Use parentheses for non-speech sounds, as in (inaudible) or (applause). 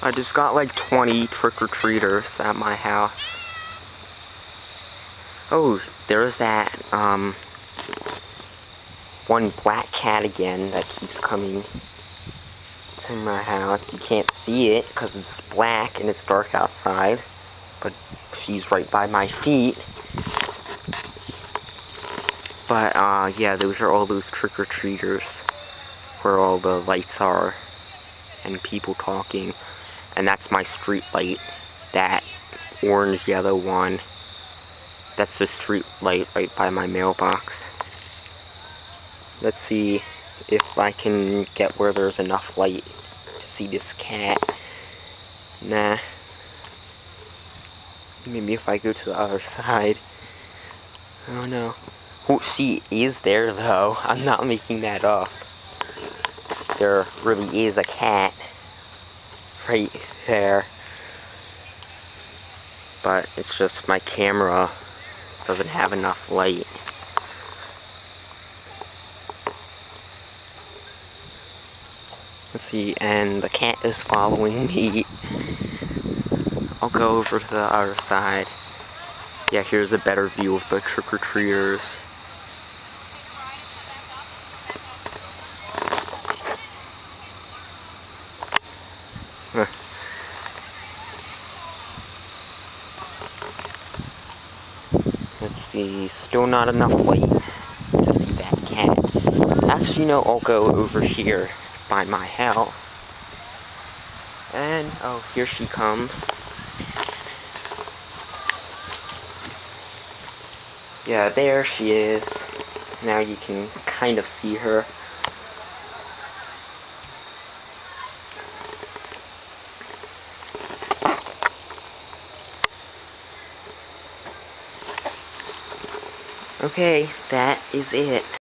I just got like 20 trick-or-treaters at my house. Oh, there's that, um, one black cat again that keeps coming to my house. You can't see it because it's black and it's dark outside, but she's right by my feet. But, uh, yeah, those are all those trick-or-treaters where all the lights are and people talking. And that's my street light. That orange yellow one. That's the street light right by my mailbox. Let's see if I can get where there's enough light to see this cat. Nah. Maybe if I go to the other side. Oh no. Oh, she is there though. (laughs) I'm not making that up. There really is a cat right there. But it's just my camera doesn't have enough light. Let's see, and the cat is following me. I'll go over to the other side. Yeah, here's a better view of the trick-or-treaters. Let's see, still not enough light to see that cat. Actually, no, I'll go over here by my house. And, oh, here she comes. Yeah, there she is. Now you can kind of see her. Okay, that is it.